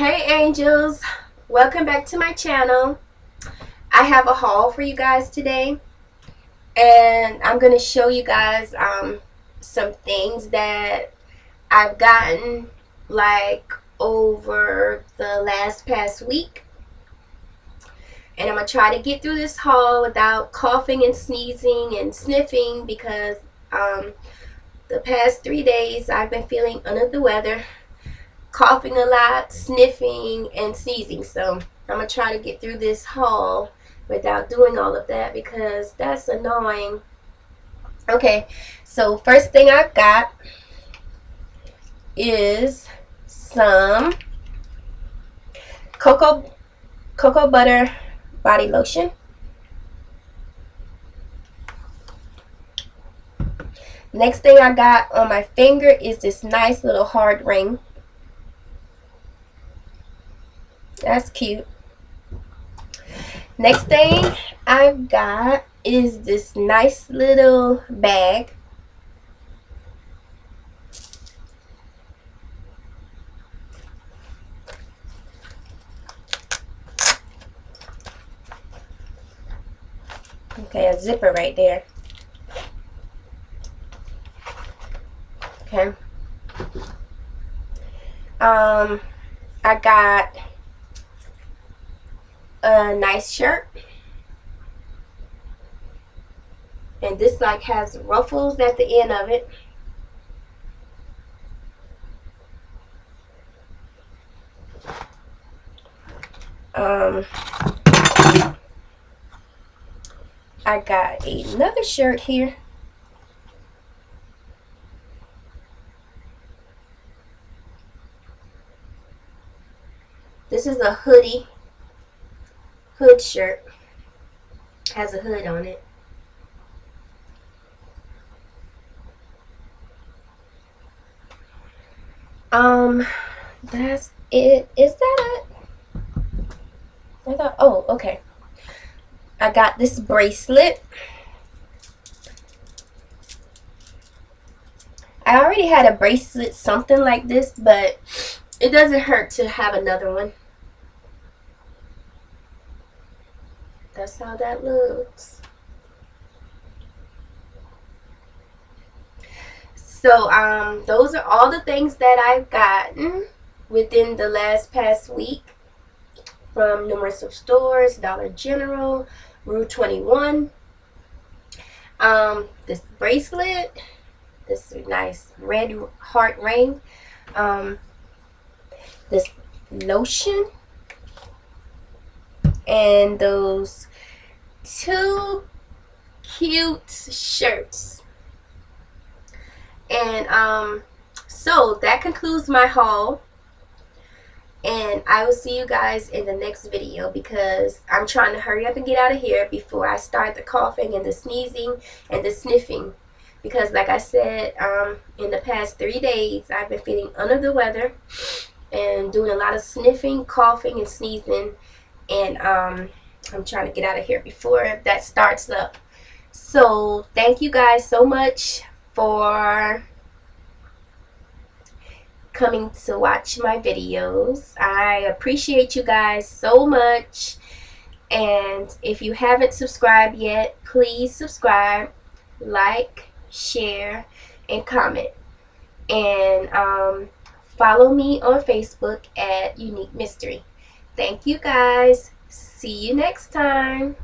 Hey angels, welcome back to my channel. I have a haul for you guys today and I'm to show you guys um, some things that I've gotten like over the last past week. And I'm to try to get through this haul without coughing and sneezing and sniffing because um, the past three days I've been feeling under the weather coughing a lot sniffing and sneezing so I'm going to try to get through this haul without doing all of that because that's annoying okay so first thing I've got is some cocoa cocoa butter body lotion. Next thing I got on my finger is this nice little hard ring. That's cute. Next thing I've got is this nice little bag. Okay, a zipper right there. Okay. Um, I got a nice shirt. And this like has ruffles at the end of it. Um, I got another shirt here. This is a hoodie, hood shirt. Has a hood on it. Um, that's it. Is that it? I thought, oh, okay. I got this bracelet. I already had a bracelet something like this, but it doesn't hurt to have another one. That's how that looks. So, um, those are all the things that I've gotten within the last past week from numerous of stores, Dollar General, Rue 21. Um, this bracelet, this nice red heart ring, um, this lotion, and those two cute shirts. And um, so that concludes my haul. And I will see you guys in the next video because I'm trying to hurry up and get out of here before I start the coughing and the sneezing and the sniffing. Because like I said um, in the past three days I've been feeling under the weather and doing a lot of sniffing coughing and sneezing. And um, I'm trying to get out of here before that starts up so thank you guys so much for coming to watch my videos. I appreciate you guys so much. And if you haven't subscribed yet, please subscribe, like, share, and comment. And um, follow me on Facebook at Unique Mystery. Thank you guys. See you next time.